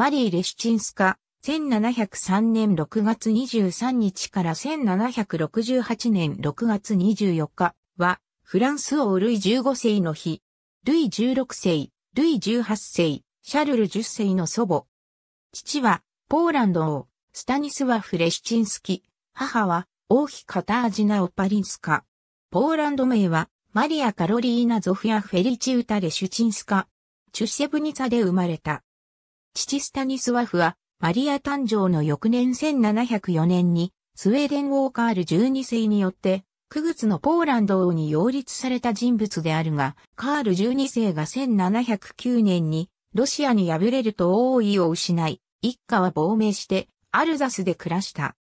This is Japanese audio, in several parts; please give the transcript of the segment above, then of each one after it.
マリー・レシチンスカ、1703年6月23日から1768年6月24日は、フランス王ルイ15世の日、ルイ16世、ルイ18世、シャルル10世の祖母。父は、ポーランド王、スタニスワフ・レシチンスキ、母は、王妃カタージナ・オパリンスカ。ポーランド名は、マリア・カロリーナ・ゾフィア・フェリチウタ・レシュチンスカ。チュシェブニツァで生まれた。父スタニスワフは、マリア誕生の翌年1704年に、スウェーデン王カール12世によって、9月のポーランド王に擁立された人物であるが、カール12世が1709年に、ロシアに敗れると王位を失い、一家は亡命して、アルザスで暮らした。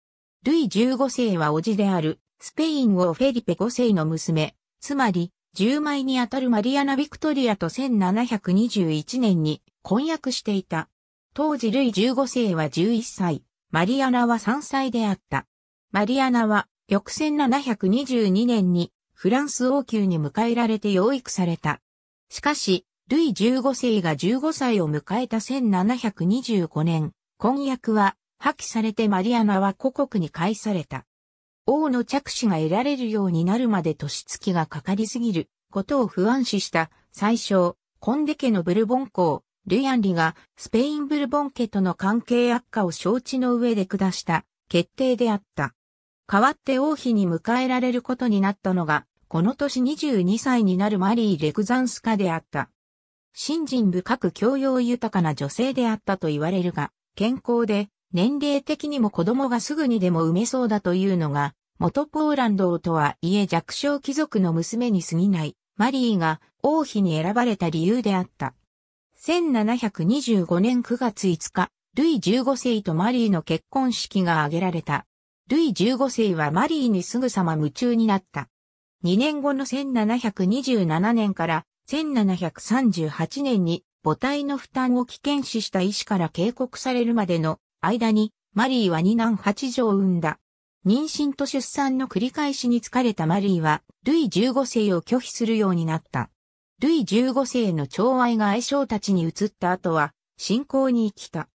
ルイ15世は叔父である、スペイン王フェリペ5世の娘、つまり、10枚にあたるマリアナ・ビクトリアと1721年に婚約していた。当時ルイ15世は11歳、マリアナは3歳であった。マリアナは翌1722年にフランス王宮に迎えられて養育された。しかし、ルイ15世が15歳を迎えた1725年、婚約は破棄されてマリアナは故国に返された。王の着手が得られるようになるまで年月がかかりすぎることを不安視した最小、コンデ家のブルボン公、ルヤンリがスペインブルボン家との関係悪化を承知の上で下した決定であった。代わって王妃に迎えられることになったのが、この年22歳になるマリー・レグザンスカであった。信心深く教養豊かな女性であったと言われるが、健康で年齢的にも子供がすぐにでも産めそうだというのが、元ポーランドとはいえ弱小貴族の娘に過ぎないマリーが王妃に選ばれた理由であった。1725年9月5日、ルイ15世とマリーの結婚式が挙げられた。ルイ15世はマリーにすぐさま夢中になった。2年後の1727年から1738年に母体の負担を危険視した医師から警告されるまでの間にマリーは二男八女を産んだ。妊娠と出産の繰り返しに疲れたマリーはルイ15世を拒否するようになった。ルイ15世の寵愛が愛称たちに移った後は、信仰に生きた。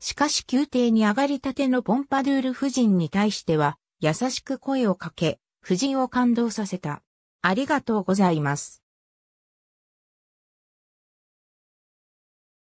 しかし宮廷に上がりたてのポンパドゥール夫人に対しては、優しく声をかけ、夫人を感動させた。ありがとうございます。